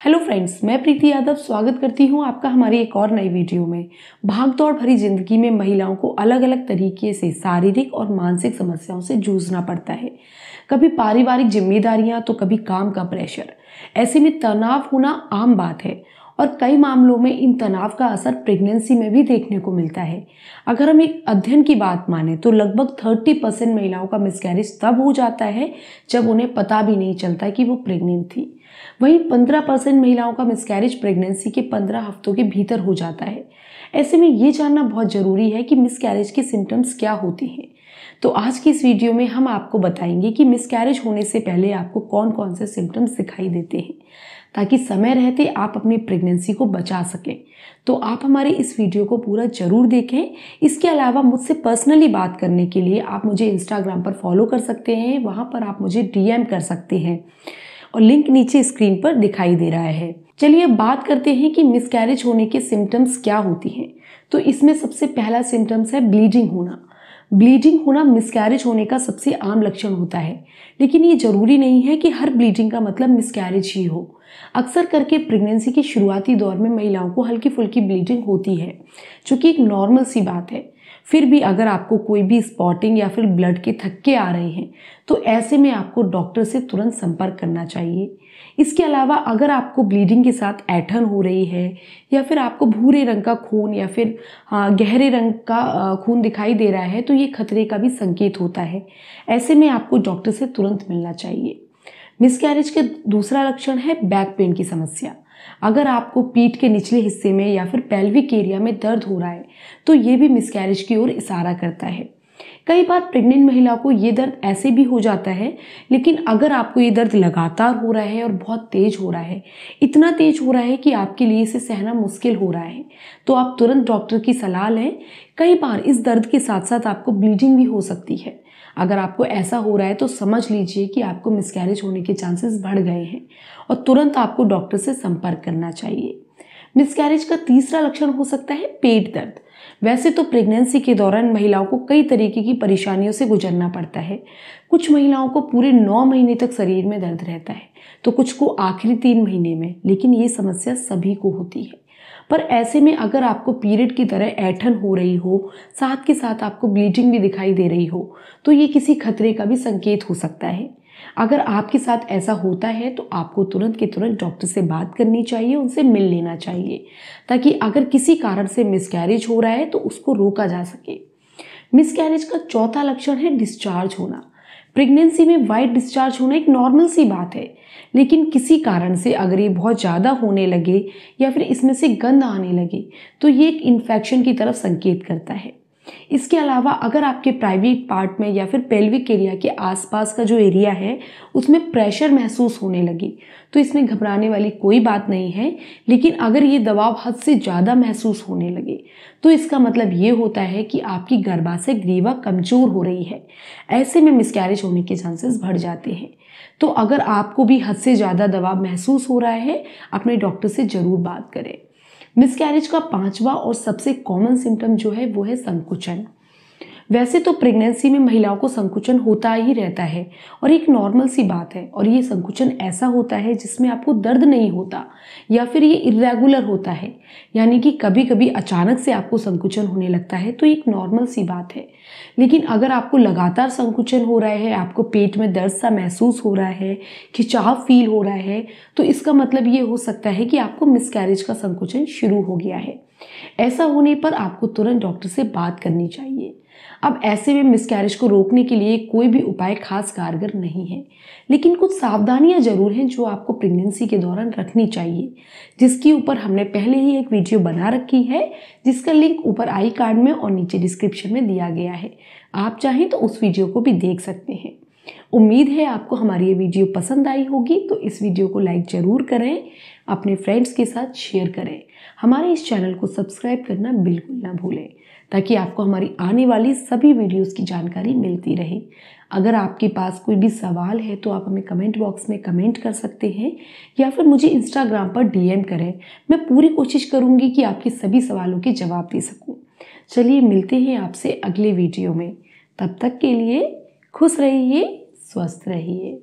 Hello friends मैं प्रीति यादव स्वागत करती हूँ आपका हमारी एक और नई वीडियो में। भागदौड़ भरी ज़िंदगी में महिलाओं को अलग अलग तरीके से शारीरिक और मानसिक समस्याओं से जूझना पड़ता है। कभी पारिवारिक जिम्मेदारियाँ तो कभी काम का प्रेशर ऐसे में तनाव होना आम बात है। और कई मामलों में इन तनाव का असर प्रेगनेंसी में भी देखने को मिलता है। अगर हम एक अध्ययन की बात माने तो लगभग 30 परसेंट महिलाओं का मिसकैरेज तब हो जाता है, जब उन्हें पता भी नहीं चलता कि वो प्रेग्नेंट थी। वहीं 15 परसेंट महिलाओं का मिसकैरेज प्रेगनेंसी के 15 हफ्तों के भीतर हो जाता है। ऐसे में ये जानना बहुत ज़रूरी है कि मिसकैरेज के सिम्टम्स क्या होते हैं। तो आज की इस वीडियो में हम आपको बताएँगे कि मिसकैरेज होने से पहले आपको कौन कौन से सिम्टम्स दिखाई देते हैं। ताकि समय रहते आप अपनी प्रेगनेंसी को बचा सकें। तो आप हमारे इस वीडियो को पूरा ज़रूर देखें। इसके अलावा मुझसे पर्सनली बात करने के लिए आप मुझे इंस्टाग्राम पर फॉलो कर सकते हैं। वहाँ पर आप मुझे डीएम कर सकते हैं। और लिंक नीचे स्क्रीन पर दिखाई दे रहा है। चलिए अब बात करते हैं कि मिसकैरेज होने के सिम्टम्स क्या होती हैं। तो इसमें सबसे पहला सिम्टम्स है ब्लीडिंग होना। ब्लीडिंग होना मिसकैरेज होने का सबसे आम लक्षण होता है। लेकिन ये ज़रूरी नहीं है कि हर ब्लीडिंग का मतलब मिसकैरेज ही हो। अक्सर करके प्रेगनेंसी के शुरुआती दौर में महिलाओं को हल्की फुल्की ब्लीडिंग होती है, जो कि एक नॉर्मल सी बात है। फिर भी अगर आपको कोई भी स्पॉटिंग या फिर ब्लड के थक्के आ रहे हैं तो ऐसे में आपको डॉक्टर से तुरंत संपर्क करना चाहिए। इसके अलावा अगर आपको ब्लीडिंग के साथ ऐठन हो रही है या फिर आपको भूरे रंग का खून या फिर हाँ, गहरे रंग का खून दिखाई दे रहा है तो ये खतरे का भी संकेत होता है। ऐसे में आपको डॉक्टर से तुरंत मिलना चाहिए। मिसकैरेज का दूसरा लक्षण है बैक पेन की समस्या। अगर आपको पीठ के निचले हिस्से में या फिर पेल्विक एरिया में दर्द हो रहा है तो ये भी मिसकैरेज की ओर इशारा करता है। कई बार प्रेग्नेंट महिला को ये दर्द ऐसे भी हो जाता है, लेकिन अगर आपको ये दर्द लगातार हो रहा है और बहुत तेज हो रहा है, इतना तेज हो रहा है कि आपके लिए इसे सहना मुश्किल हो रहा है तो आप तुरंत डॉक्टर की सलाह लें। कई बार इस दर्द के साथ साथ आपको ब्लीडिंग भी हो सकती है। अगर आपको ऐसा हो रहा है तो समझ लीजिए कि आपको मिसकैरेज होने के चांसेस बढ़ गए हैं और तुरंत आपको डॉक्टर से संपर्क करना चाहिए। मिसकैरेज का तीसरा लक्षण हो सकता है पेट दर्द। वैसे तो प्रेगनेंसी के दौरान महिलाओं को कई तरीके की परेशानियों से गुजरना पड़ता है। कुछ महिलाओं को पूरे नौ महीने तक शरीर में दर्द रहता है तो कुछ को आखिरी तीन महीने में, लेकिन ये समस्या सभी को होती है। पर ऐसे में अगर आपको पीरियड की तरह ऐठन हो रही हो, साथ के साथ आपको ब्लीडिंग भी दिखाई दे रही हो तो ये किसी खतरे का भी संकेत हो सकता है। अगर आपके साथ ऐसा होता है तो आपको तुरंत के तुरंत डॉक्टर से बात करनी चाहिए, उनसे मिल लेना चाहिए, ताकि अगर किसी कारण से मिसकैरेज हो रहा है तो उसको रोका जा सके। मिसकैरेज का चौथा लक्षण है डिस्चार्ज होना। प्रेगनेंसी में वाइट डिस्चार्ज होना एक नॉर्मल सी बात है, लेकिन किसी कारण से अगर ये बहुत ज़्यादा होने लगे, या फिर इसमें से गंध आने लगे तो ये एक इन्फेक्शन की तरफ़ संकेत करता है। इसके अलावा अगर आपके प्राइवेट पार्ट में या फिर पेल्विक एरिया के आसपास का जो एरिया है, उसमें प्रेशर महसूस होने लगे तो इसमें घबराने वाली कोई बात नहीं है, लेकिन अगर ये दबाव हद से ज़्यादा महसूस होने लगे तो इसका मतलब ये होता है कि आपकी गर्भाशय ग्रीवा कमज़ोर हो रही है। ऐसे में मिसकैरेज होने के चांसेस बढ़ जाते हैं। तो अगर आपको भी हद से ज़्यादा दबाव महसूस हो रहा है, अपने डॉक्टर से ज़रूर बात करें। मिसकैरेज का पांचवा और सबसे कॉमन सिम्टम जो है वो है संकुचन। वैसे तो प्रेगनेंसी में महिलाओं को संकुचन होता ही रहता है, और एक नॉर्मल सी बात है, और ये संकुचन ऐसा होता है जिसमें आपको दर्द नहीं होता, या फिर ये इरेगुलर होता है, यानी कि कभी कभी अचानक से आपको संकुचन होने लगता है तो एक नॉर्मल सी बात है। लेकिन अगर आपको लगातार संकुचन हो रहा है, आपको पेट में दर्द सा महसूस हो रहा है, खिंचाव फील हो रहा है तो इसका मतलब ये हो सकता है कि आपको मिसकैरेज का संकुचन शुरू हो गया है। ऐसा होने पर आपको तुरंत डॉक्टर से बात करनी चाहिए। अब ऐसे में मिसकैरेज को रोकने के लिए कोई भी उपाय खास कारगर नहीं है। लेकिन कुछ सावधानियाँ ज़रूर हैं जो आपको प्रेगनेंसी के दौरान रखनी चाहिए। जिसके ऊपर हमने पहले ही एक वीडियो बना रखी है, जिसका लिंक ऊपर आई कार्ड में और नीचे डिस्क्रिप्शन में दिया गया है। आप चाहें तो उस वीडियो को भी देख सकते हैं। उम्मीद है आपको हमारी ये वीडियो पसंद आई होगी तो इस वीडियो को लाइक ज़रूर करें, अपने फ्रेंड्स के साथ शेयर करें। हमारे इस चैनल को सब्सक्राइब करना बिल्कुल ना भूलें। ताकि आपको हमारी आने वाली सभी वीडियोस की जानकारी मिलती रहे। अगर आपके पास कोई भी सवाल है तो आप हमें कमेंट बॉक्स में कमेंट कर सकते हैं, या फिर मुझे इंस्टाग्राम पर डीएम करें। मैं पूरी कोशिश करूँगी कि आपके सभी सवालों के जवाब दे सकूँ। चलिए, मिलते हैं आपसे अगले वीडियो में। तब तक के लिए खुश रहिए, स्वस्थ रहिए।